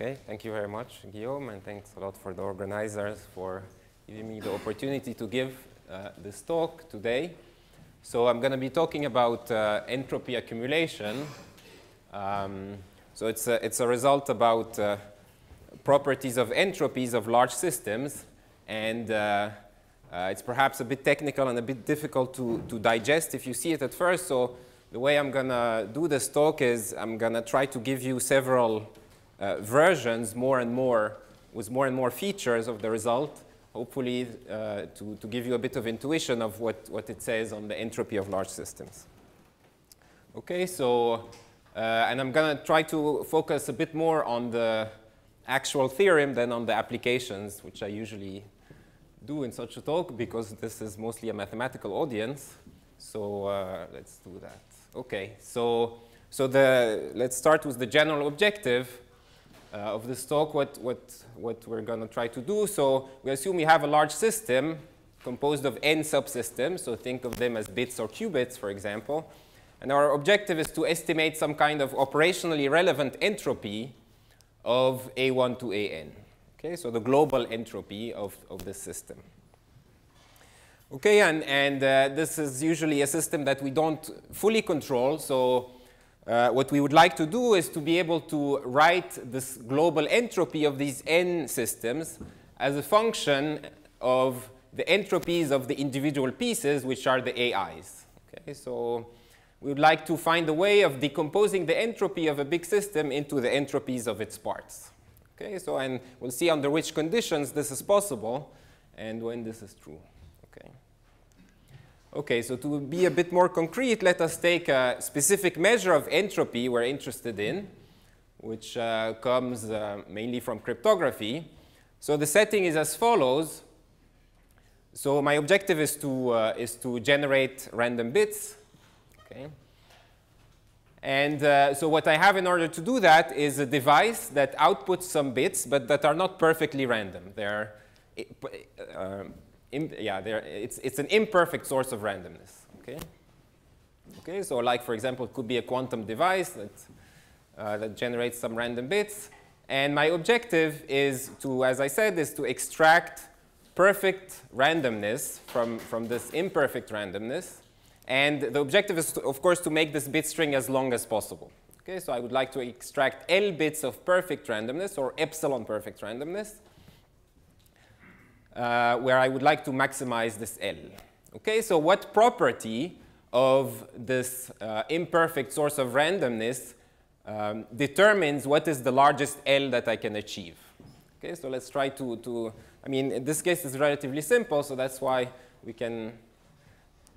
Okay, thank you very much, Guillaume, and thanks a lot for the organizers for giving me the opportunity to give uh, this talk today. So I'm going to be talking about uh, entropy accumulation. Um, so it's a, it's a result about uh, properties of entropies of large systems, and uh, uh, it's perhaps a bit technical and a bit difficult to, to digest if you see it at first. So the way I'm going to do this talk is I'm going to try to give you several uh, versions more and more with more and more features of the result, hopefully uh, to, to give you a bit of intuition of what, what it says on the entropy of large systems. Okay, so, uh, and I'm going to try to focus a bit more on the actual theorem than on the applications, which I usually do in such a talk because this is mostly a mathematical audience. So uh, let's do that. Okay, so, so the, let's start with the general objective of this talk, what, what, what we're going to try to do. So we assume we have a large system composed of n subsystems. So think of them as bits or qubits, for example. And our objective is to estimate some kind of operationally relevant entropy of A1 to AN. Okay, so the global entropy of, of this system. Okay, and, and uh, this is usually a system that we don't fully control. So uh, what we would like to do is to be able to write this global entropy of these n systems as a function of the entropies of the individual pieces, which are the AIs. Okay, so we would like to find a way of decomposing the entropy of a big system into the entropies of its parts. Okay, so and we'll see under which conditions this is possible and when this is true. Okay, so to be a bit more concrete, let us take a specific measure of entropy we're interested in, which uh, comes uh, mainly from cryptography. So the setting is as follows. So my objective is to, uh, is to generate random bits. Okay. And uh, so what I have in order to do that is a device that outputs some bits, but that are not perfectly random. They're uh, yeah, it's, it's an imperfect source of randomness. Okay? Okay, so like for example, it could be a quantum device that, uh, that generates some random bits. And my objective is to, as I said, is to extract perfect randomness from, from this imperfect randomness. And the objective is, to, of course, to make this bit string as long as possible. Okay, so I would like to extract L bits of perfect randomness or epsilon perfect randomness uh, where I would like to maximize this L. Okay, so what property of this uh, imperfect source of randomness um, determines what is the largest L that I can achieve? Okay, so let's try to, to, I mean, in this case it's relatively simple, so that's why we can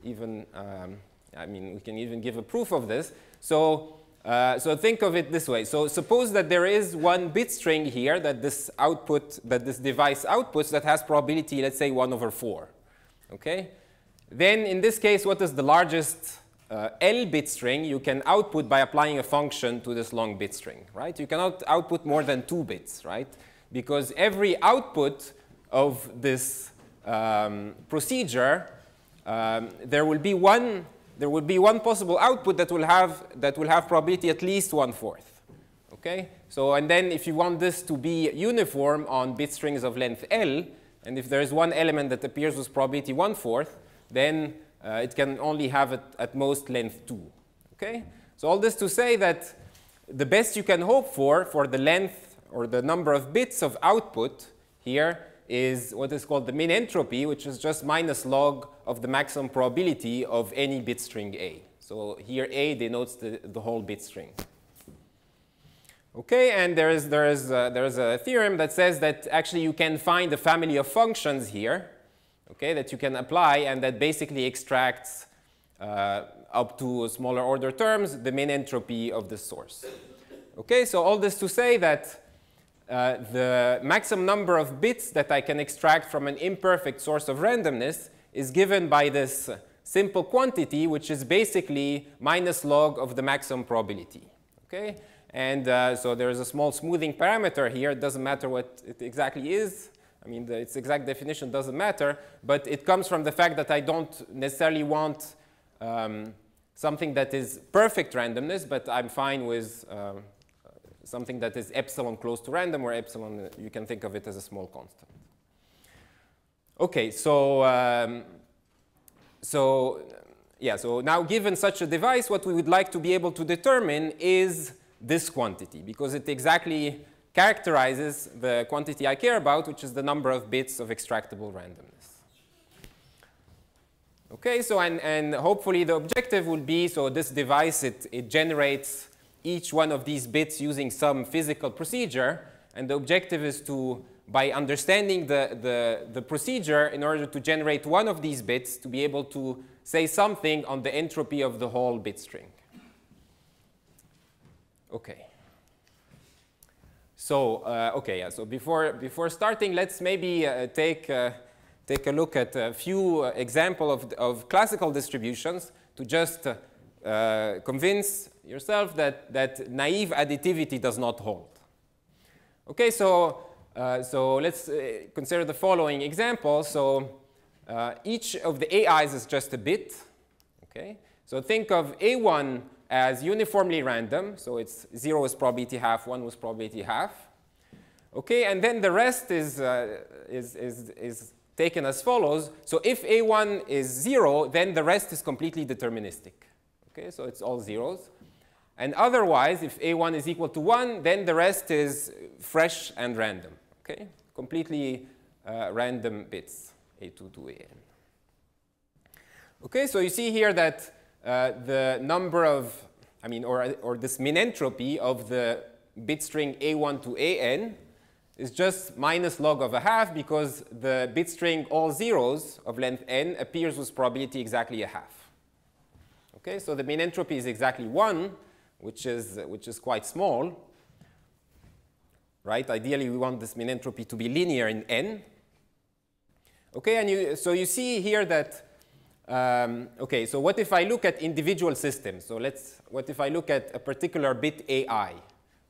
even, um, I mean, we can even give a proof of this. So uh, so think of it this way. So suppose that there is one bit string here that this output, that this device outputs that has probability, let's say 1 over 4. Okay? Then in this case, what is the largest uh, L bit string you can output by applying a function to this long bit string, right? You cannot output more than 2 bits, right? Because every output of this um, procedure, um, there will be one there will be one possible output that will have, that will have probability at least one-fourth. Okay? So, and then if you want this to be uniform on bit strings of length L, and if there is one element that appears with probability one-fourth, then uh, it can only have it at most length 2. Okay? So all this to say that the best you can hope for, for the length or the number of bits of output here is what is called the min entropy, which is just minus log of the maximum probability of any bit string A. So here A denotes the, the whole bit string. Okay, and there is, there, is a, there is a theorem that says that actually you can find a family of functions here, okay, that you can apply and that basically extracts uh, up to smaller order terms the min entropy of the source. Okay, so all this to say that uh, the maximum number of bits that I can extract from an imperfect source of randomness is given by this simple quantity, which is basically minus log of the maximum probability. Okay? And uh, so there is a small smoothing parameter here. It doesn't matter what it exactly is. I mean, the, its exact definition doesn't matter, but it comes from the fact that I don't necessarily want um, something that is perfect randomness, but I'm fine with um, something that is epsilon close to random, where epsilon, you can think of it as a small constant. Okay, so, um, so yeah, so now given such a device, what we would like to be able to determine is this quantity, because it exactly characterizes the quantity I care about, which is the number of bits of extractable randomness. Okay, so and, and hopefully the objective will be, so this device, it, it generates each one of these bits using some physical procedure, and the objective is to, by understanding the, the, the procedure in order to generate one of these bits, to be able to say something on the entropy of the whole bit string. Okay. So, uh, okay, yeah, so before, before starting, let's maybe uh, take, uh, take a look at a few examples of, of classical distributions to just uh, convince yourself that, that naive additivity does not hold. Okay, so, uh, so let's uh, consider the following example. So each of the AIs is just a bit, okay? So think of A1 as uniformly random. So it's 0 is probability half, 1 was probability half. Okay, and then the rest is, uh, is, is, is taken as follows. So if A1 is 0, then the rest is completely deterministic. Okay, so it's all zeros. And otherwise, if A1 is equal to 1, then the rest is fresh and random. Okay, completely uh, random bits, A2 to AN. Okay, so you see here that uh, the number of, I mean, or, or this min entropy of the bit string A1 to AN is just minus log of a half because the bit string all zeros of length n appears with probability exactly a half. Okay, so the min entropy is exactly 1, which is, which is quite small. Right? Ideally, we want this min entropy to be linear in n. Okay, and you, so you see here that um, okay, so what if I look at individual systems? So let's, what if I look at a particular bit AI?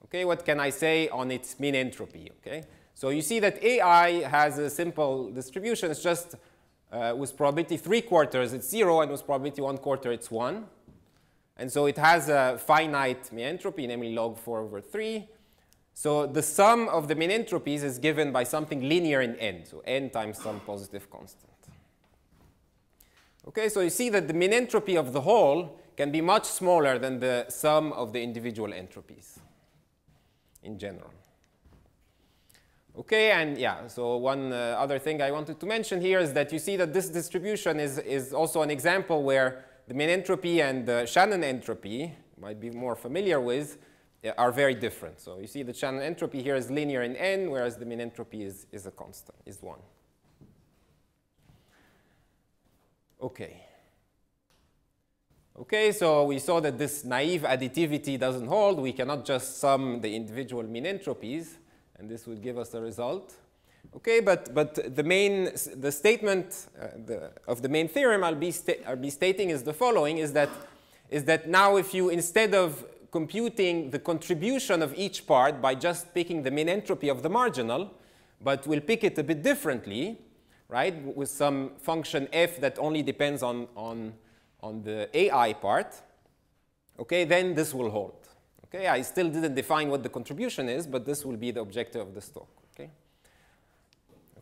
Okay, what can I say on its min entropy? Okay, so you see that AI has a simple distribution. It's just uh, with probability 3 quarters, it's 0, and with probability 1 quarter, it's 1. And so it has a finite min entropy, namely log 4 over 3. So the sum of the min entropies is given by something linear in n, so n times some positive constant. Okay, so you see that the min entropy of the whole can be much smaller than the sum of the individual entropies in general. Okay, and yeah, so one uh, other thing I wanted to mention here is that you see that this distribution is, is also an example where the min entropy and the Shannon entropy, might be more familiar with, uh, are very different. So you see the Shannon entropy here is linear in n, whereas the min entropy is, is a constant, is 1. Okay. Okay, so we saw that this naive additivity doesn't hold. We cannot just sum the individual min entropies, and this would give us a result. Okay, but, but the main, the statement uh, the, of the main theorem I'll be, I'll be stating is the following, is that, is that now if you, instead of computing the contribution of each part by just picking the min entropy of the marginal, but we'll pick it a bit differently, right, with some function f that only depends on, on, on the AI part, okay, then this will hold. Okay, I still didn't define what the contribution is, but this will be the objective of the talk.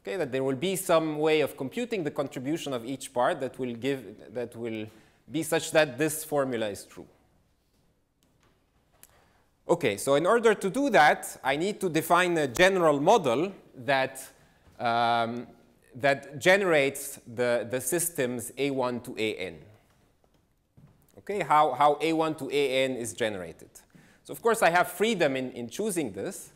Okay, that there will be some way of computing the contribution of each part that will give that will be such that this formula is true. Okay, so in order to do that, I need to define a general model that um, that generates the, the systems A1 to AN. Okay, how, how A1 to AN is generated. So of course I have freedom in, in choosing this,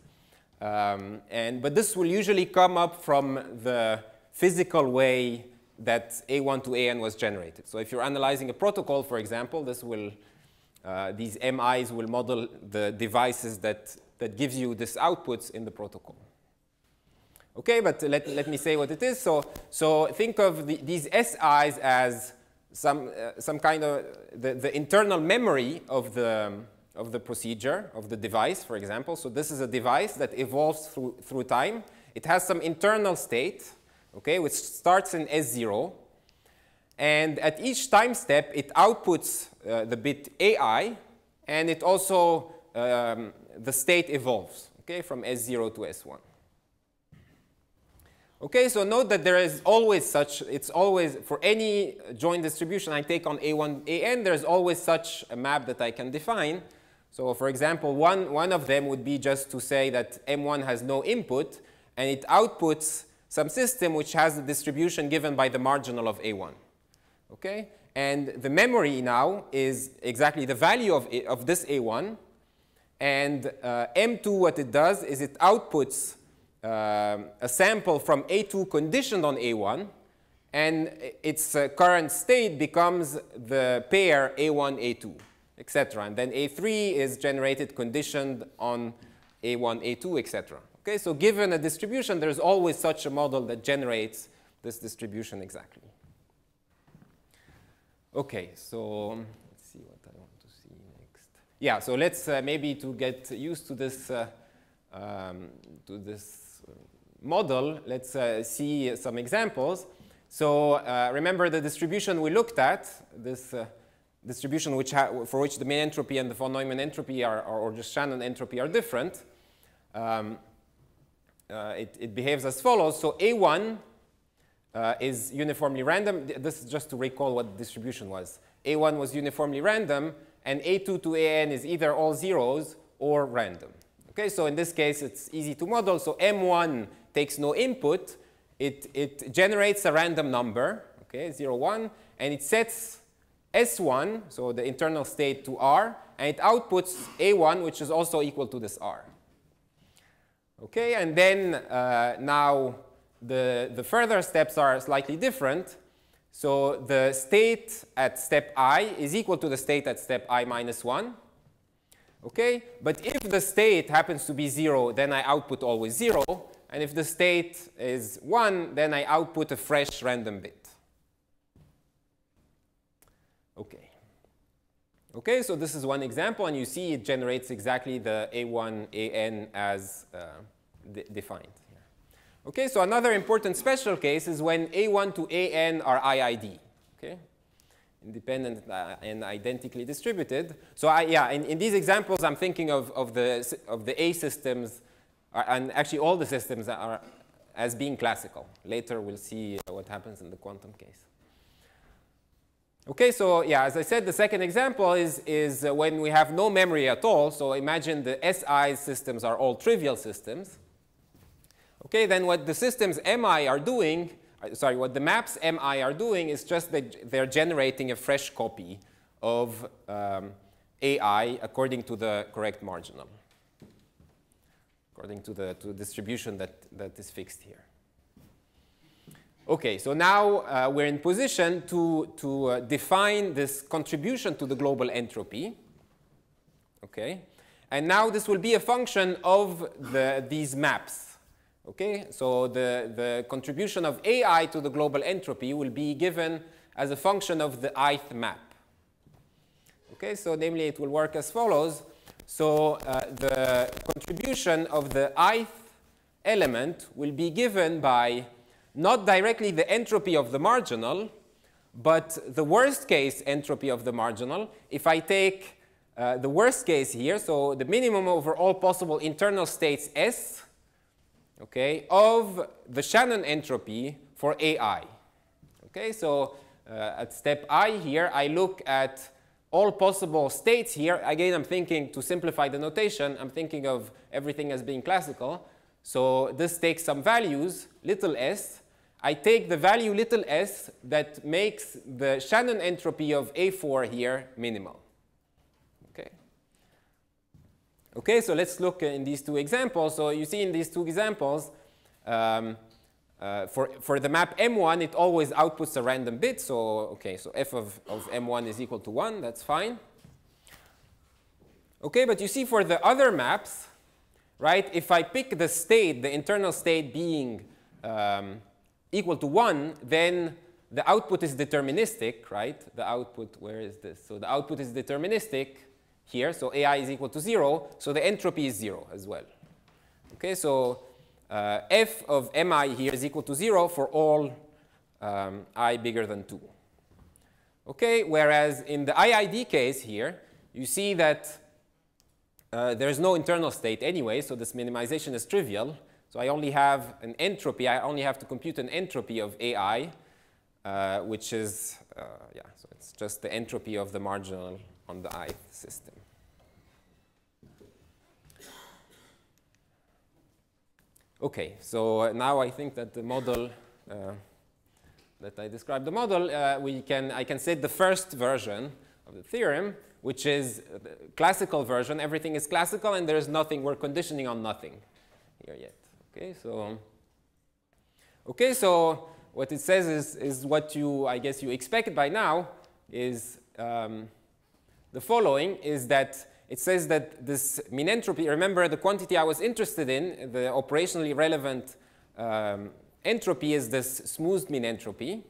um, and, but this will usually come up from the physical way that A1 to AN was generated. So if you're analyzing a protocol, for example, this will, uh, these MIs will model the devices that, that gives you this outputs in the protocol. Okay, but let, let me say what it is. So, so think of the, these SIs as some, uh, some kind of the, the internal memory of the, of the procedure, of the device, for example. So this is a device that evolves through, through time. It has some internal state, okay, which starts in S0. And at each time step, it outputs uh, the bit AI, and it also um, the state evolves, okay, from S0 to S1. Okay, so note that there is always such, it's always, for any joint distribution I take on A1, AN, there's always such a map that I can define. So for example, one, one of them would be just to say that M1 has no input, and it outputs some system which has the distribution given by the marginal of A1. Okay? And the memory now is exactly the value of, of this A1. And uh, M2, what it does is it outputs uh, a sample from A2 conditioned on A1, and its uh, current state becomes the pair A1, A2, etc. And then A3 is generated conditioned on A1, A2, etc. Okay, so given a distribution, there's always such a model that generates this distribution exactly. Okay, so let's see what I want to see next. Yeah, so let's uh, maybe to get used to this uh, um, to this uh, model, let's uh, see some examples. So uh, remember the distribution we looked at, this uh, distribution which for which the min entropy and the von Neumann entropy are, or just Shannon entropy are different. Um, uh, it, it, behaves as follows. So A1 uh, is uniformly random. This is just to recall what the distribution was. A1 was uniformly random, and A2 to AN is either all zeros or random. Okay, so in this case, it's easy to model. So M1 takes no input. It, it generates a random number, okay, 0, 1, and it sets S1, so the internal state, to R, and it outputs A1, which is also equal to this R. Okay, and then uh, now the, the further steps are slightly different. So the state at step i is equal to the state at step i minus 1. Okay, but if the state happens to be 0, then I output always 0. And if the state is 1, then I output a fresh random bit. Okay, so this is one example, and you see it generates exactly the A1, AN as uh, de defined. Okay, so another important special case is when A1 to AN are IID. Okay, independent uh, and identically distributed. So I, yeah, in, in these examples, I'm thinking of, of, the, of the A systems, uh, and actually all the systems are as being classical. Later, we'll see what happens in the quantum case. Okay, so yeah, as I said, the second example is, is uh, when we have no memory at all. So imagine the SI systems are all trivial systems. Okay, then what the systems MI are doing, uh, sorry, what the maps MI are doing is just that they're generating a fresh copy of um, AI according to the correct marginal, according to the, to distribution that, that is fixed here. Okay, so now uh, we're in position to, to uh, define this contribution to the global entropy. Okay, and now this will be a function of the, these maps. Okay, so the, the contribution of AI to the global entropy will be given as a function of the ith map. Okay, so namely it will work as follows. So uh, the contribution of the ith element will be given by not directly the entropy of the marginal, but the worst case entropy of the marginal. If I take uh, the worst case here, so the minimum over all possible internal states S, okay, of the Shannon entropy for AI. Okay, so uh, at step i here, I look at all possible states here. Again, I'm thinking, to simplify the notation, I'm thinking of everything as being classical. So this takes some values, little s. I take the value little s that makes the Shannon entropy of A4 here minimal. Okay, okay so let's look in these two examples. So you see in these two examples, um, uh, for, for the map M1, it always outputs a random bit. So, okay, so f of, of M1 is equal to 1. That's fine. Okay, but you see for the other maps, right, if I pick the state, the internal state being um, equal to 1, then the output is deterministic, right? The output, where is this? So the output is deterministic here. So AI is equal to 0. So the entropy is 0 as well. Okay, so uh, f of mi here is equal to 0 for all um, i bigger than 2. Okay, whereas in the IID case here, you see that uh, there is no internal state anyway, so this minimization is trivial. So I only have an entropy, I only have to compute an entropy of AI, uh, which is, uh, yeah, so it's just the entropy of the marginal on the ith system. Okay, so uh, now I think that the model uh, that I described the model, uh, we can, I can set the first version of the theorem, which is the classical version. Everything is classical, and there's nothing, we're conditioning on nothing here yet. Okay, so, okay, so what it says is, is what you, I guess you expect by now is um, the following, is that it says that this min entropy, remember the quantity I was interested in, the operationally relevant um, entropy is this smoothed min entropy,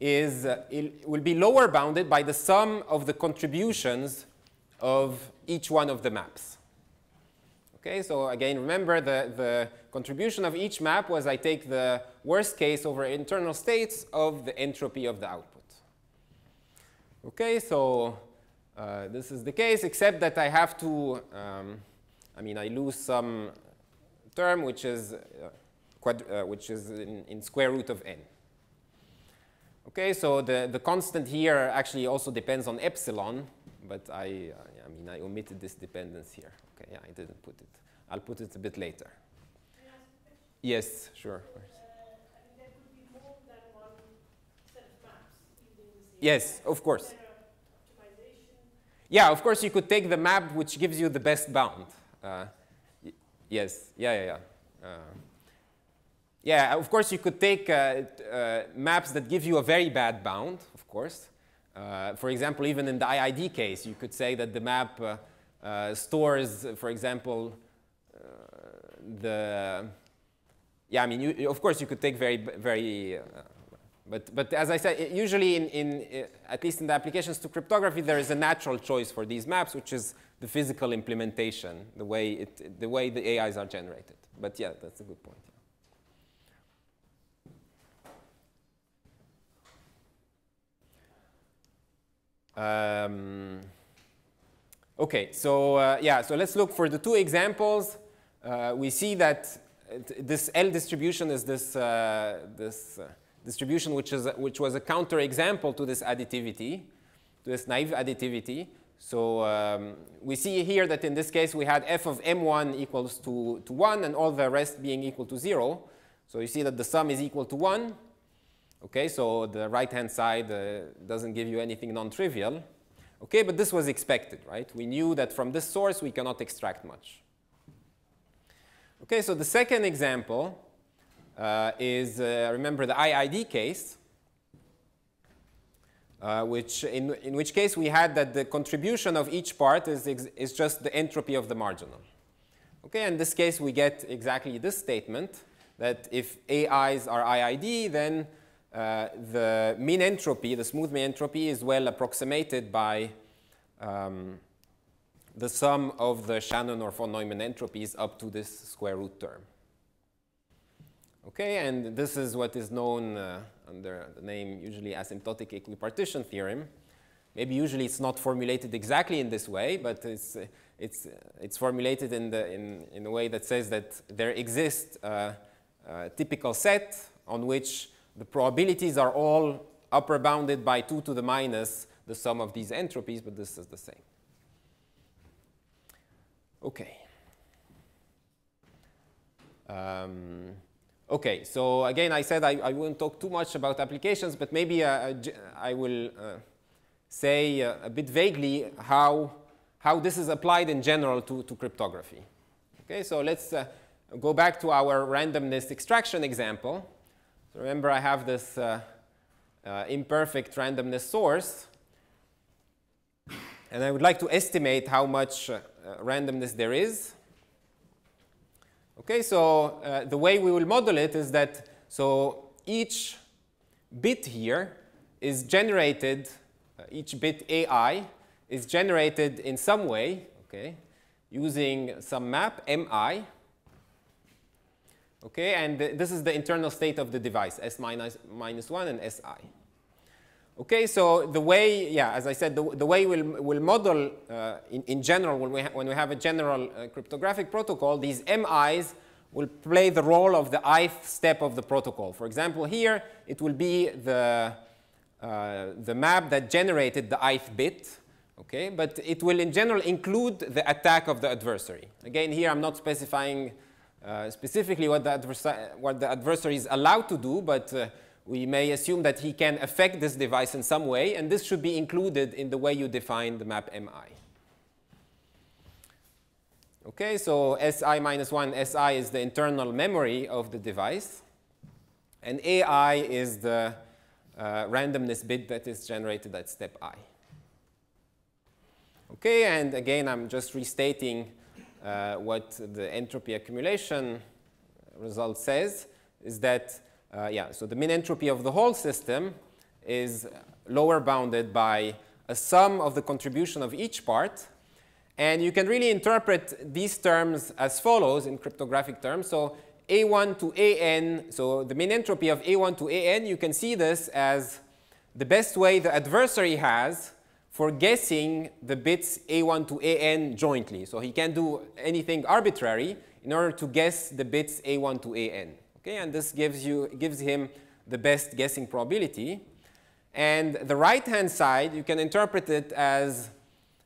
is uh, it will be lower bounded by the sum of the contributions of each one of the maps. Okay, so again, remember the, the contribution of each map was I take the worst case over internal states of the entropy of the output. Okay, so uh, this is the case, except that I have to, um, I mean, I lose some term which is, uh, uh, which is in, in, square root of n. Okay, so the, the constant here actually also depends on epsilon, but I, I mean, I omitted this dependence here. Okay, yeah, I didn't put it. I'll put it a bit later. Yes, sure. Yes, of course. Yeah, of course, you could take the map which gives you the best bound. Uh, yes, yeah, yeah, yeah. Uh, yeah, of course, you could take uh, uh maps that give you a very bad bound, of course. Uh, for example, even in the IID case, you could say that the map uh, stores, for example, the, yeah, I mean, you, of course, you could take very, very but, but as I said, usually in, in, at least in the applications to cryptography, there is a natural choice for these maps, which is the physical implementation, the way, it, the, way the AIs are generated. But yeah, that's a good point. Um, okay, so uh, yeah, so let's look for the two examples. Uh, we see that this L distribution is this, uh, this uh, distribution which, is, which was a counterexample to this additivity, to this naive additivity. So um, we see here that in this case we had f of m1 equals to, to 1 and all the rest being equal to 0. So you see that the sum is equal to 1. Okay, so the right-hand side uh, doesn't give you anything non-trivial. Okay, but this was expected, right? We knew that from this source we cannot extract much. Okay, so the second example uh, is, uh, remember the IID case, uh, which in, in which case we had that the contribution of each part is, is just the entropy of the marginal. Okay, in this case we get exactly this statement that if AIs are IID, then uh, the min entropy, the smooth min entropy, is well approximated by um, the sum of the Shannon or von Neumann entropies up to this square root term. Okay, and this is what is known uh, under the name usually asymptotic equipartition theorem. Maybe usually it's not formulated exactly in this way, but it's, uh, it's, uh, it's formulated in, the, in, in a way that says that there exists a, a typical set on which the probabilities are all upper bounded by 2 to the minus the sum of these entropies, but this is the same. Okay. Um, Okay, so again, I said I, I wouldn't talk too much about applications, but maybe uh, I will uh, say uh, a bit vaguely how, how this is applied in general to, to cryptography. Okay, so let's uh, go back to our randomness extraction example. So remember, I have this uh, uh, imperfect randomness source, and I would like to estimate how much randomness there is. Okay, so uh, the way we will model it is that so each bit here is generated, uh, each bit AI is generated in some way, okay, using some map mi. Okay, and th this is the internal state of the device, S minus, minus 1 and Si. Okay, so the way, yeah, as I said, the, the way we'll, we'll model uh, in, in general, when we, when we have a general uh, cryptographic protocol, these MIs will play the role of the ith step of the protocol. For example, here, it will be the, uh, the map that generated the ith bit, okay? But it will, in general, include the attack of the adversary. Again, here, I'm not specifying uh, specifically what the, what the adversary is allowed to do, but uh, we may assume that he can affect this device in some way, and this should be included in the way you define the map MI. Okay, so Si minus 1, Si is the internal memory of the device, and AI is the uh, randomness bit that is generated at step i. Okay, and again, I'm just restating uh, what the entropy accumulation result says, is that uh, yeah, so the min entropy of the whole system is lower bounded by a sum of the contribution of each part. And you can really interpret these terms as follows in cryptographic terms. So A1 to AN, so the min entropy of A1 to AN, you can see this as the best way the adversary has for guessing the bits A1 to AN jointly. So he can do anything arbitrary in order to guess the bits A1 to AN. Okay, and this gives, you, gives him the best guessing probability. And the right-hand side, you can interpret it as,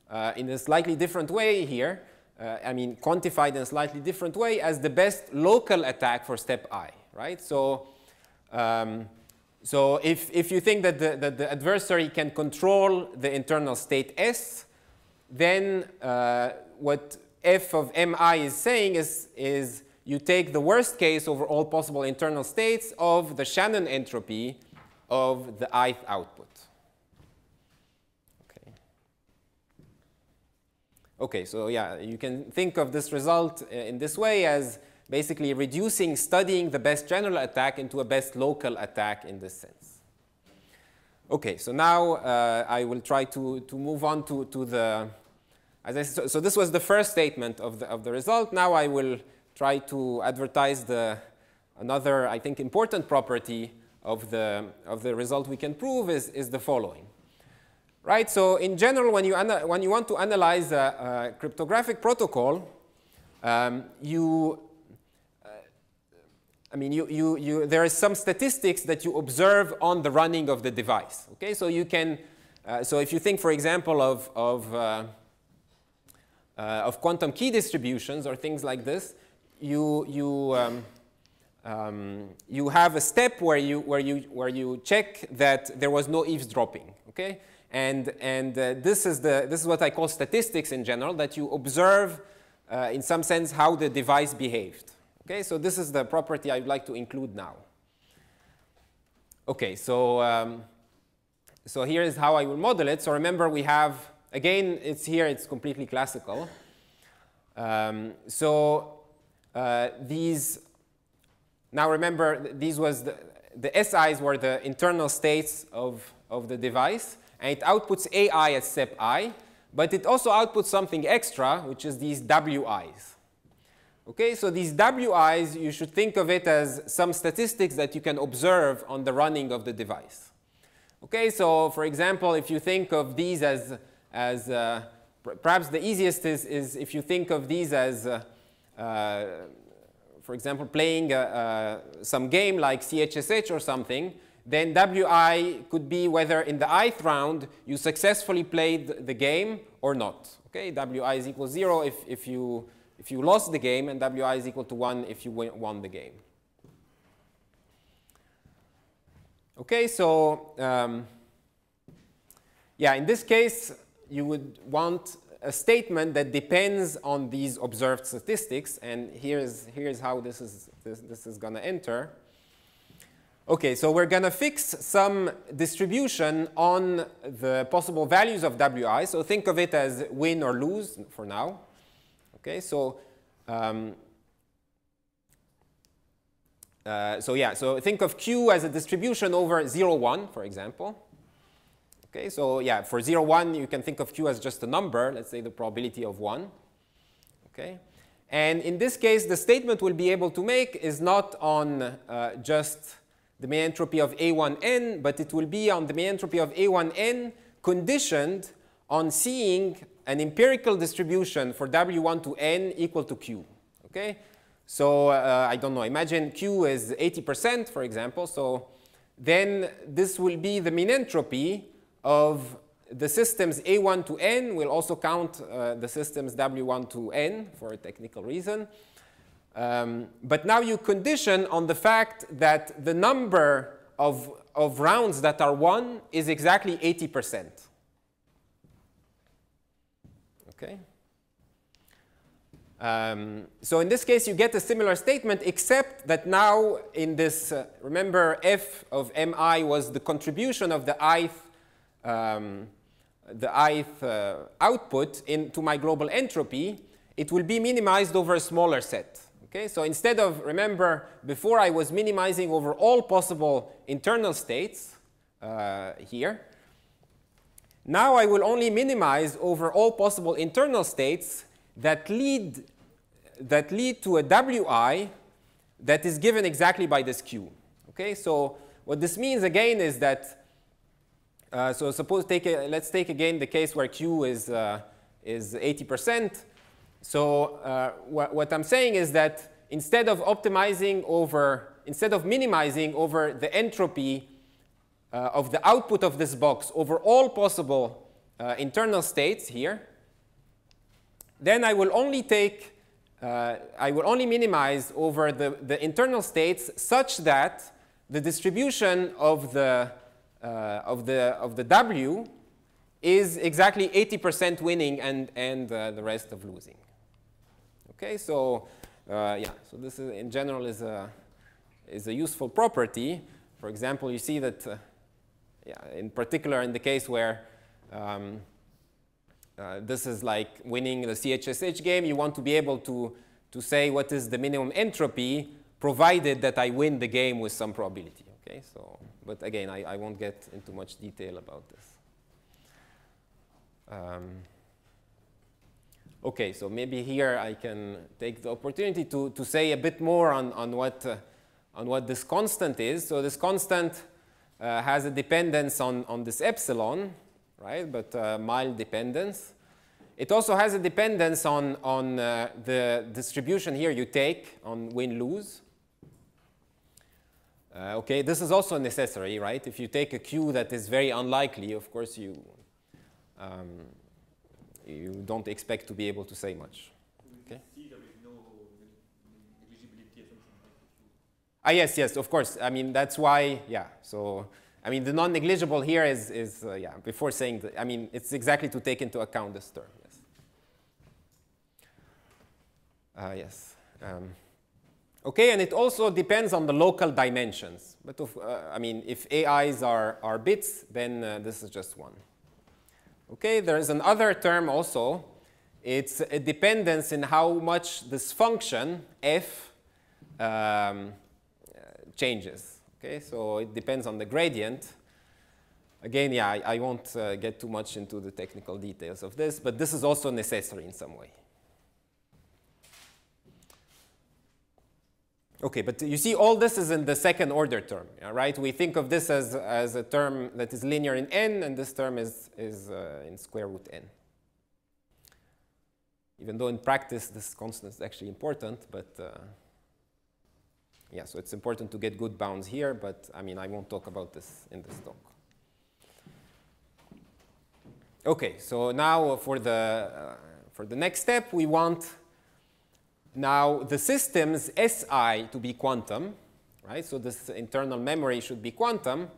uh, in a slightly different way here, uh, I mean, quantified in a slightly different way as the best local attack for step i, right? So, um, so if, if you think that the, that the adversary can control the internal state S, then uh, what f of mi is saying is, is you take the worst case over all possible internal states of the Shannon entropy of the ith output. Okay. Okay, so yeah, you can think of this result uh, in this way as basically reducing studying the best general attack into a best local attack in this sense. Okay, so now uh, I will try to, to move on to, to the, as I, so, so this was the first statement of the, of the result. Now I will try to advertise the, another, I think, important property of the, of the result we can prove is, is the following. Right, so in general, when you, when you want to analyze a, a cryptographic protocol, um, you, I mean, you, you, you, there is some statistics that you observe on the running of the device. Okay, so you can, uh, so if you think, for example, of, of, uh, uh of quantum key distributions or things like this, you, you, um, um, you have a step where you, where, you, where you check that there was no eavesdropping, okay? And, and uh, this, is the, this is what I call statistics in general, that you observe, uh, in some sense, how the device behaved. Okay, so this is the property I'd like to include now. Okay, so, um, so here is how I will model it. So remember we have, again, it's here, it's completely classical. Um, so uh, these, now remember, these was the, the SIs were the internal states of, of the device, and it outputs AI at step i, but it also outputs something extra, which is these WIs. Okay, so these WIs, you should think of it as some statistics that you can observe on the running of the device. Okay, so for example, if you think of these as, as uh, perhaps the easiest is, is if you think of these as uh, uh, for example, playing uh, uh, some game like CHSH or something, then WI could be whether in the ith round you successfully played the game or not. Okay, WI is equal 0 if, if, you, if you lost the game, and WI is equal to 1 if you won the game. Okay, so um, yeah, in this case, you would want a statement that depends on these observed statistics, and here's, here's how this is, this, this is going to enter. Okay, so we're going to fix some distribution on the possible values of Wi. So think of it as win or lose for now. Okay, so um, uh, so yeah, so think of Q as a distribution over 0, 1, for example. Okay, so yeah, for 0, 1, you can think of q as just a number, let's say the probability of 1. Okay, and in this case, the statement we'll be able to make is not on uh, just the min entropy of A1n, but it will be on the min entropy of A1n conditioned on seeing an empirical distribution for W1 to n equal to Q. Okay? So uh, I don't know, imagine Q is 80%, for example. So then this will be the min entropy of the systems A1 to n. We'll also count uh, the systems W1 to n for a technical reason. Um, but now you condition on the fact that the number of, of rounds that are won is exactly 80%. Okay? Um, so in this case, you get a similar statement, except that now in this, uh, remember f of mi was the contribution of the ith, um, the ith uh, output into my global entropy. It will be minimized over a smaller set. Okay, so instead of, remember, before I was minimizing over all possible internal states uh, here, now I will only minimize over all possible internal states that lead, that lead to a wi that is given exactly by this q. Okay, so what this means again is that, uh, so suppose take a, let's take again the case where q is, uh, is 80%. So uh, wh what I'm saying is that instead of optimizing over, instead of minimizing over the entropy uh, of the output of this box over all possible uh, internal states here, then I will only take, uh, I will only minimize over the, the internal states such that the distribution of the, uh, of the, of the W is exactly 80% winning and, and uh, the rest of losing. Okay, so uh, yeah, so this is, in general is a, is a useful property. For example, you see that, yeah, in particular in the case where um, uh, this is like winning the CHSH game, you want to be able to, to say what is the minimum entropy provided that I win the game with some probability. Okay, so, but again, I, I won't get into much detail about this. Um, Okay, so maybe here I can take the opportunity to, to say a bit more on, on, what, uh, on what this constant is. So this constant uh, has a dependence on, on this epsilon, right, but uh, mild dependence. It also has a dependence on, on uh, the distribution here you take on win-lose. Uh, okay, this is also necessary, right? If you take a Q that is very unlikely, of course you, um, you don't expect to be able to say much. Okay. Ah, yes, yes, of course. I mean, that's why, yeah. So, I mean, the non-negligible here is, is uh, yeah, before saying that, I mean, it's exactly to take into account this term, yes. Uh, yes. Um, okay, and it also depends on the local dimensions. But, of, uh, I mean, if AIs are, are bits, then uh, this is just one. Okay, there is another term also. It's a dependence in how much this function f um, changes. Okay, so it depends on the gradient. Again, yeah, I, I won't uh, get too much into the technical details of this, but this is also necessary in some way. Okay, but you see all this is in the second order term, right? We think of this as, as a term that is linear in n, and this term is, is uh, in square root n. Even though in practice this constant is actually important, but uh, yeah, so it's important to get good bounds here, but I mean, I won't talk about this in this talk. Okay, so now for the, uh, for the next step, we want now, the systems Si to be quantum, right? So this internal memory should be quantum.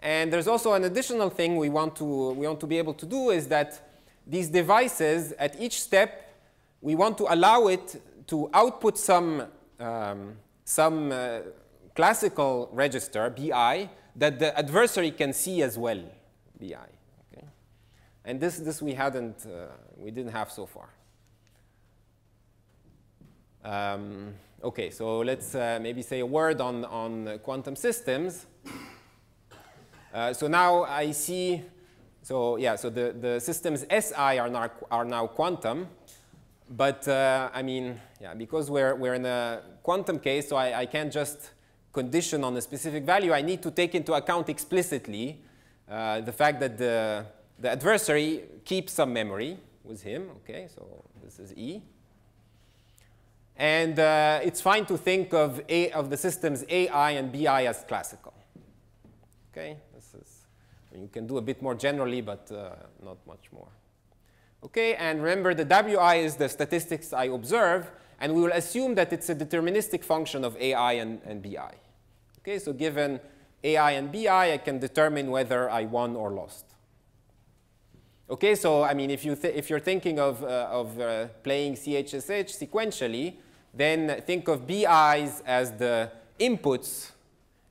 And there's also an additional thing we want to, we want to be able to do is that these devices, at each step, we want to allow it to output some, um, some uh, classical register, BI, that the adversary can see as well, BI. Okay? And this, this we hadn't, uh, we didn't have so far. Um, okay, so let's uh, maybe say a word on, on quantum systems. Uh, so now I see, so yeah, so the, the systems SI are now, are now quantum. But uh, I mean, yeah, because we're, we're in a quantum case, so I, I can't just condition on a specific value, I need to take into account explicitly uh, the fact that the, the adversary keeps some memory with him. Okay, so this is E. And uh, it's fine to think of, A, of the systems AI and BI as classical. Okay, this is, you can do a bit more generally, but uh, not much more. Okay, and remember the WI is the statistics I observe, and we will assume that it's a deterministic function of AI and, and BI. Okay, so given AI and BI, I can determine whether I won or lost. Okay, so I mean, if, you if you're thinking of, uh, of uh, playing CHSH sequentially, then think of BIs as the inputs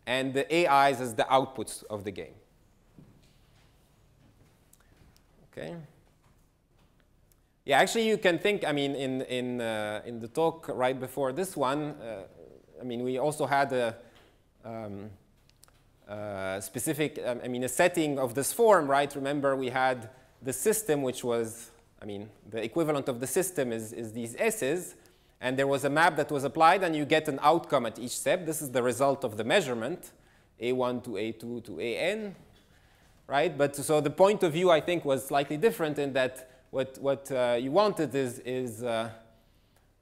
and the AIs as the outputs of the game. Okay. Yeah, actually, you can think, I mean, in, in, uh, in the talk right before this one, uh, I mean, we also had a um, uh, specific, um, I mean, a setting of this form, right? Remember, we had the system, which was, I mean, the equivalent of the system is, is these S's, and there was a map that was applied, and you get an outcome at each step. This is the result of the measurement, A1 to A2 to AN, right? But so the point of view, I think, was slightly different in that what, what uh, you wanted is, is uh,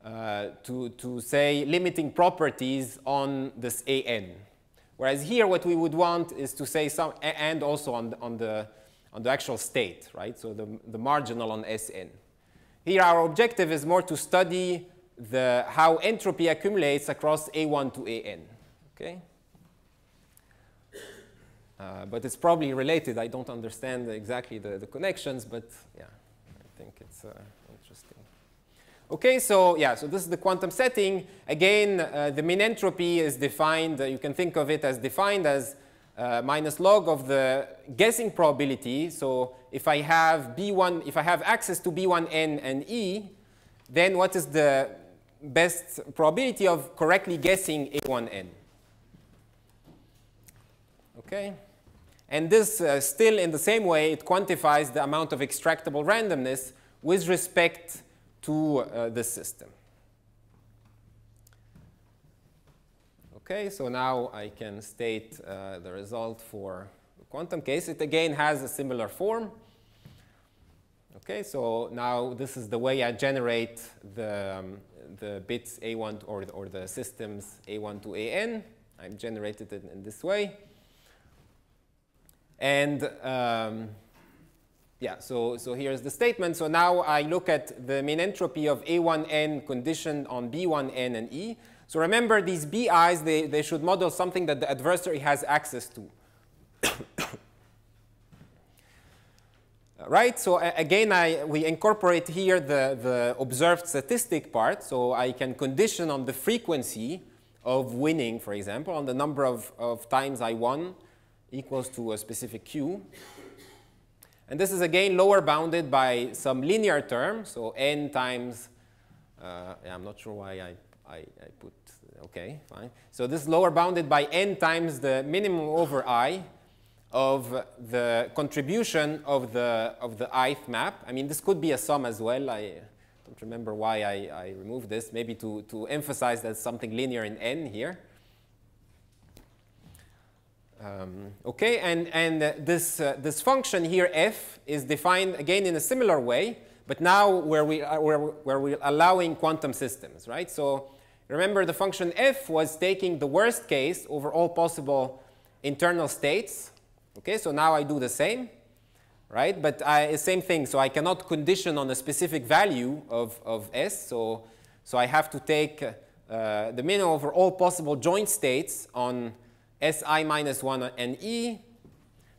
uh, to, to say limiting properties on this AN. Whereas here, what we would want is to say some, and also on the, on the, on the actual state, right? So the, the marginal on Sn. Here, our objective is more to study the, how entropy accumulates across A1 to AN, okay? Uh, but it's probably related. I don't understand exactly the, the connections, but yeah think it's uh, interesting. Okay, so yeah, so this is the quantum setting. Again, uh, the min entropy is defined, you can think of it as defined as uh, minus log of the guessing probability. So if I have B1, if I have access to B1n and E, then what is the best probability of correctly guessing A1n? Okay. And this uh, still in the same way, it quantifies the amount of extractable randomness with respect to uh, the system. Okay, so now I can state uh, the result for the quantum case. It again has a similar form. Okay, so now this is the way I generate the, um, the bits A1 or, or the systems A1 to AN. I've generated it in this way. And um, yeah, so, so here's the statement. So now I look at the min entropy of A1n conditioned on B1n and E. So remember these BIs, they, they should model something that the adversary has access to. right? So again, I, we incorporate here the, the observed statistic part. So I can condition on the frequency of winning, for example, on the number of, of times I won equals to a specific q. And this is again lower bounded by some linear term, so n times, uh, I'm not sure why I, I, I, put, okay, fine. So this is lower bounded by n times the minimum over i of the contribution of the, of the ith map. I mean, this could be a sum as well. I don't remember why I, I removed this, maybe to, to emphasize that something linear in n here. Um, okay, and, and uh, this, uh, this function here, f, is defined again in a similar way, but now where, we are, where, where we're allowing quantum systems, right? So remember the function f was taking the worst case over all possible internal states. Okay, so now I do the same, right? But I, same thing, so I cannot condition on a specific value of, of s, so, so I have to take uh, the minimum over all possible joint states on Si minus 1 and E.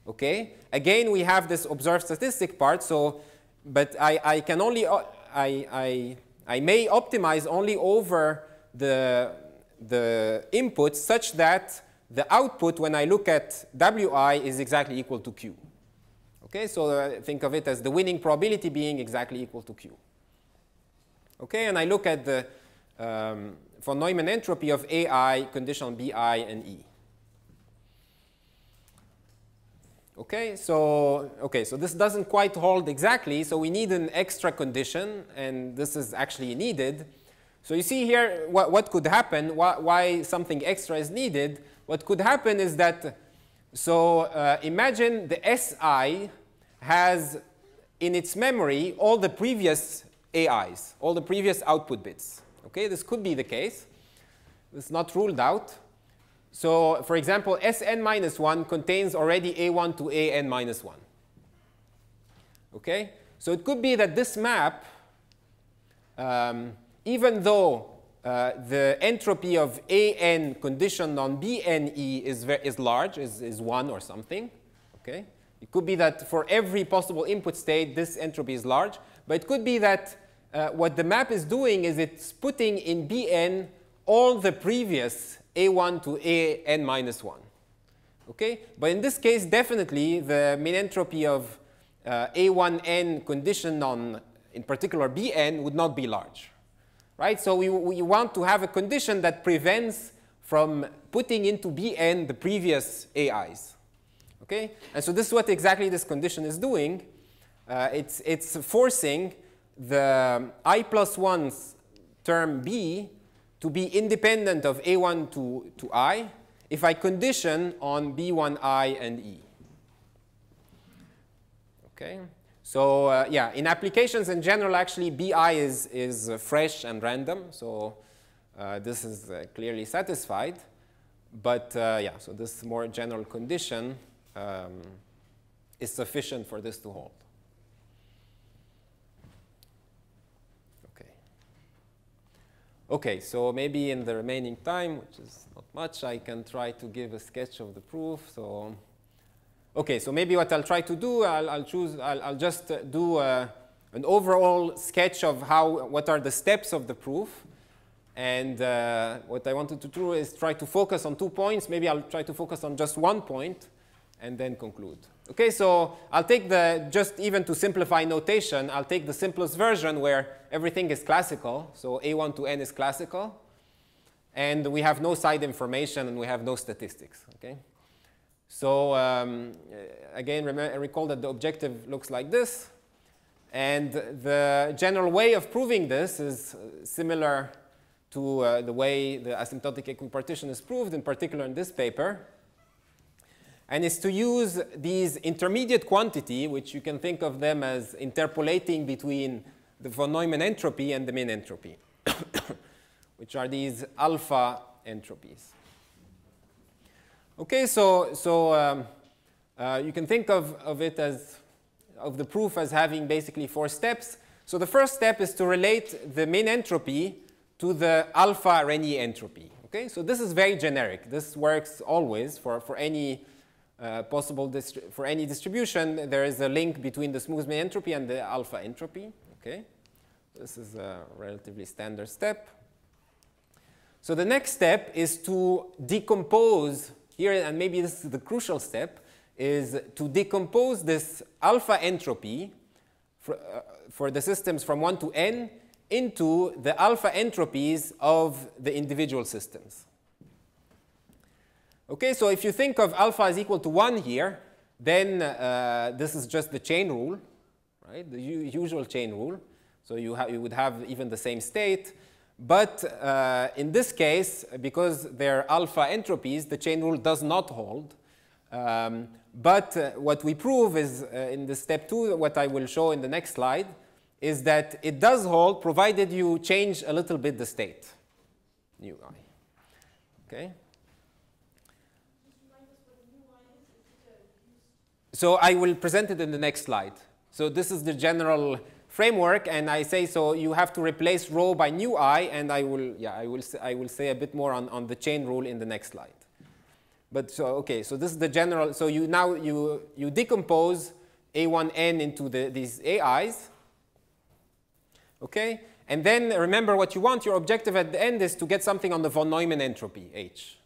Okay. Again, we have this observed statistic part. So, but I, I can only I, I, I may optimize only over the the input such that the output when I look at Wi is exactly equal to Q. Okay, so uh, think of it as the winning probability being exactly equal to Q. Okay, and I look at the um, von Neumann entropy of AI conditional BI and E. Okay, so okay, so this doesn't quite hold exactly, so we need an extra condition, and this is actually needed. So you see here what, what could happen, why, something extra is needed. What could happen is that, so uh, imagine the SI has in its memory all the previous AIs, all the previous output bits. Okay, this could be the case. It's not ruled out. So for example, Sn minus 1 contains already A1 to An minus 1. Okay, so it could be that this map, um, even though uh, the entropy of An conditioned on Bne is, is large, is, is 1 or something, okay? It could be that for every possible input state, this entropy is large. But it could be that uh, what the map is doing is it's putting in Bn all the previous A1 to An minus 1. Okay? But in this case, definitely, the min entropy of uh, A1n conditioned on, in particular, Bn would not be large. Right? So we, we want to have a condition that prevents from putting into Bn the previous AIs. Okay? And so this is what exactly this condition is doing. Uh, it's, it's forcing the i plus 1's term b to be independent of a1 to, to i if I condition on b1i and e. Okay? So uh, yeah, in applications in general, actually, bi is, is uh, fresh and random. So uh, this is uh, clearly satisfied. But uh, yeah, so this more general condition um, is sufficient for this to hold. Okay. Okay, so maybe in the remaining time, which is not much, I can try to give a sketch of the proof. So, okay, so maybe what I'll try to do, I'll, I'll choose, I'll, I'll just do uh, an overall sketch of how, what are the steps of the proof. And uh, what I wanted to do is try to focus on two points. Maybe I'll try to focus on just one point and then conclude. Okay, so I'll take the, just even to simplify notation, I'll take the simplest version where everything is classical. So A1 to N is classical. And we have no side information and we have no statistics. Okay. So um, again, recall that the objective looks like this. And the general way of proving this is similar to uh, the way the asymptotic equipartition is proved, in particular in this paper and is to use these intermediate quantity, which you can think of them as interpolating between the von Neumann entropy and the min entropy, which are these alpha entropies. Okay, so, so um, uh, you can think of, of it as, of the proof as having basically four steps. So the first step is to relate the min entropy to the alpha Rényi entropy. Okay, so this is very generic. This works always for, for any uh, possible for any distribution, there is a link between the smooth min entropy and the alpha entropy. Okay, this is a relatively standard step. So the next step is to decompose here, and maybe this is the crucial step, is to decompose this alpha entropy for, uh, for the systems from 1 to n into the alpha entropies of the individual systems. Okay, so if you think of alpha is equal to 1 here, then uh, this is just the chain rule, right? The usual chain rule. So you, you would have even the same state. But uh, in this case, because they're alpha entropies, the chain rule does not hold. Um, but uh, what we prove is uh, in the step two, what I will show in the next slide, is that it does hold provided you change a little bit the state, nu i. Okay? So I will present it in the next slide. So this is the general framework, and I say so you have to replace rho by nu i, and I will, yeah, I will, say, I will say a bit more on, on the chain rule in the next slide. But so, okay, so this is the general, so you now, you, you decompose A1n into the, these AIs, okay? And then remember what you want, your objective at the end is to get something on the von Neumann entropy, H.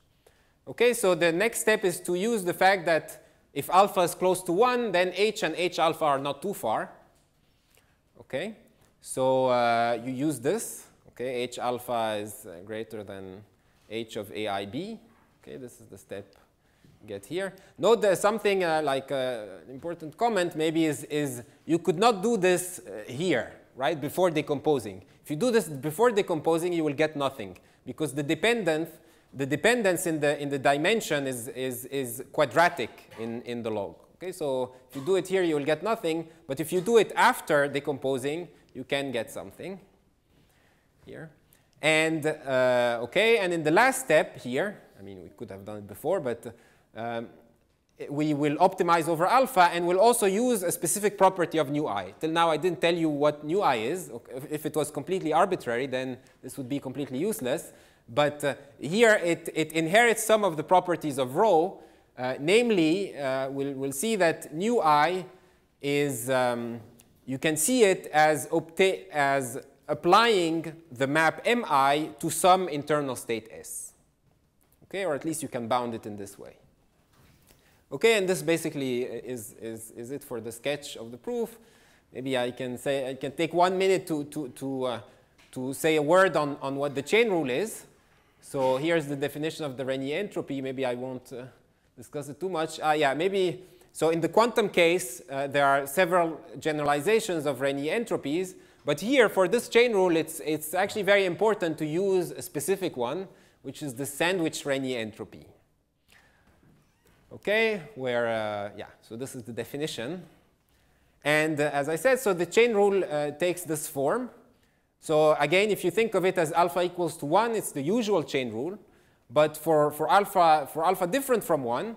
Okay, so the next step is to use the fact that if alpha is close to 1, then h and h alpha are not too far. Okay, so uh, you use this. Okay, h alpha is uh, greater than h of aib. Okay, this is the step get here. Note there's something uh, like uh, an important comment maybe is, is you could not do this uh, here. right, before decomposing. If you do this before decomposing, you will get nothing because the dependence, the dependence in the, in the dimension is, is, is quadratic in, in the log. Okay, so if you do it here, you will get nothing. But if you do it after decomposing, you can get something here. And, uh, okay, and in the last step here, I mean, we could have done it before, but um, we will optimize over alpha and we'll also use a specific property of nu i. Till now I didn't tell you what nu i is. If it was completely arbitrary, then this would be completely useless. But uh, here it, it inherits some of the properties of rho. Uh, namely, uh, we'll, we'll see that nu i is, um, you can see it as, as applying the map mi to some internal state s. Okay, or at least you can bound it in this way. Okay, and this basically is, is, is it for the sketch of the proof. Maybe I can say I can take one minute to, to, to, uh, to say a word on, on what the chain rule is. So here's the definition of the Rényi entropy. Maybe I won't uh, discuss it too much. Uh, yeah, maybe, so in the quantum case, uh, there are several generalizations of Rényi entropies. But here, for this chain rule, it's, it's actually very important to use a specific one, which is the sandwich Rényi entropy okay, where, uh, yeah, so this is the definition. And uh, as I said, so the chain rule uh, takes this form. So again, if you think of it as alpha equals to 1, it's the usual chain rule. But for, for, alpha, for alpha different from 1,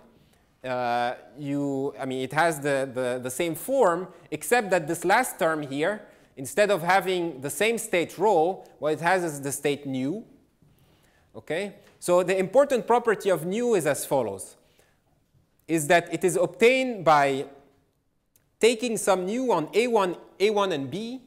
uh, you, I mean, it has the, the, the same form, except that this last term here, instead of having the same state rho, what it has is the state nu. Okay? So the important property of nu is as follows is that it is obtained by taking some nu on A1, A1 and B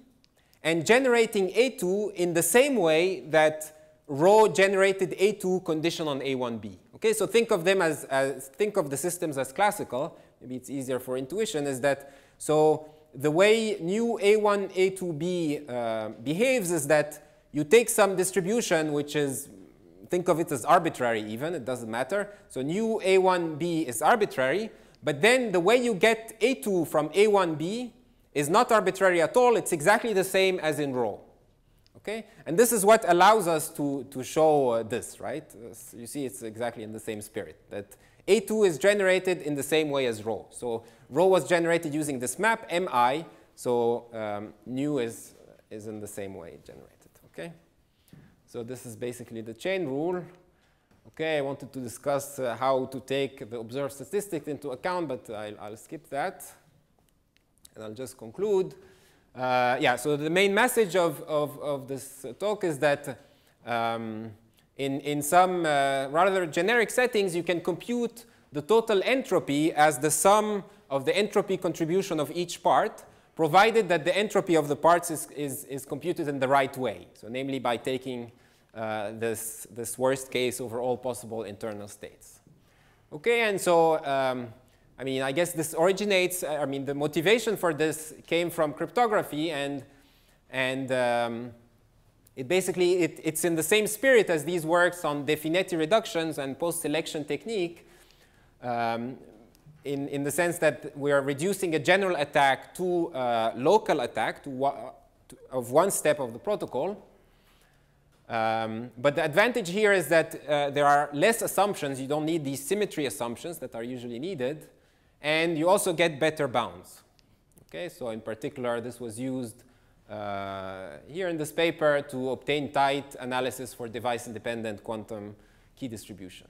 and generating A2 in the same way that rho generated A2 condition on A1B. Okay, so think of them as, as, think of the systems as classical. Maybe it's easier for intuition. Is that so? The way nu A1 A2B uh, behaves is that you take some distribution which is think of it as arbitrary even, it doesn't matter. So nu A1B is arbitrary, but then the way you get A2 from A1B is not arbitrary at all, it's exactly the same as in rho. Okay? And this is what allows us to, to show uh, this, right? Uh, you see it's exactly in the same spirit, that A2 is generated in the same way as rho. So rho was generated using this map, mi, so um, nu is, is in the same way generated, okay? So this is basically the chain rule. Okay, I wanted to discuss uh, how to take the observed statistics into account, but I'll, I'll skip that. And I'll just conclude. Uh, yeah, so the main message of, of, of this talk is that um, in, in some uh, rather generic settings, you can compute the total entropy as the sum of the entropy contribution of each part, provided that the entropy of the parts is, is, is computed in the right way. So namely by taking uh, this, this worst case over all possible internal states. Okay, and so, um, I mean, I guess this originates, I mean, the motivation for this came from cryptography and, and um, it basically, it, it's in the same spirit as these works on de Finetti reductions and post-selection technique um, in, in the sense that we are reducing a general attack to a local attack to, to of one step of the protocol. Um, but the advantage here is that uh, there are less assumptions. You don't need these symmetry assumptions that are usually needed. And you also get better bounds. Okay, so in particular, this was used uh, here in this paper to obtain tight analysis for device-independent quantum key distribution.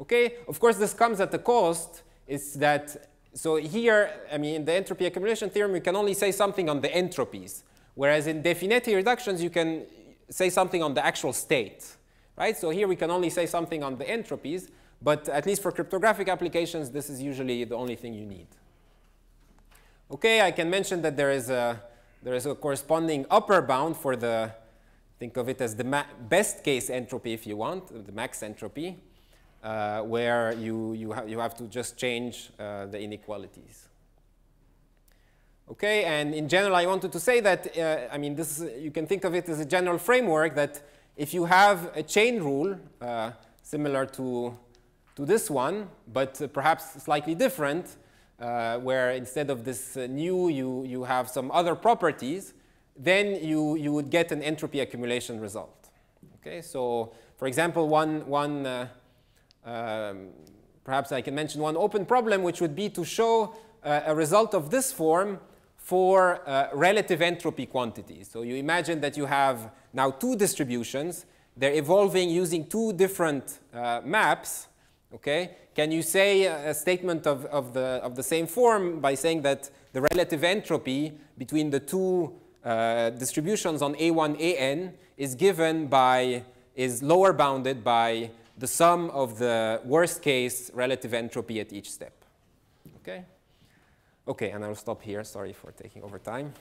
Okay, of course, this comes at the cost. Is that so here? I mean, in the entropy accumulation theorem, you can only say something on the entropies, whereas in de Finetti reductions, you can say something on the actual state, right? So here we can only say something on the entropies, but at least for cryptographic applications, this is usually the only thing you need. Okay, I can mention that there is a, there is a corresponding upper bound for the, think of it as the best case entropy if you want, the max entropy, uh, where you, you, ha you have to just change uh, the inequalities. Okay, and in general, I wanted to say that, uh, I mean, this is, you can think of it as a general framework that if you have a chain rule uh, similar to, to this one, but perhaps slightly different, uh, where instead of this uh, nu, you, you have some other properties, then you, you would get an entropy accumulation result. Okay, so for example, one, one uh, um, perhaps I can mention one open problem, which would be to show uh, a result of this form for uh, relative entropy quantities. So you imagine that you have now two distributions. They're evolving using two different uh, maps. Okay? Can you say a statement of, of, the, of the same form by saying that the relative entropy between the two uh, distributions on A1, AN is given by, is lower bounded by the sum of the worst case relative entropy at each step. Okay? Okay, and I'll stop here. Sorry for taking over time.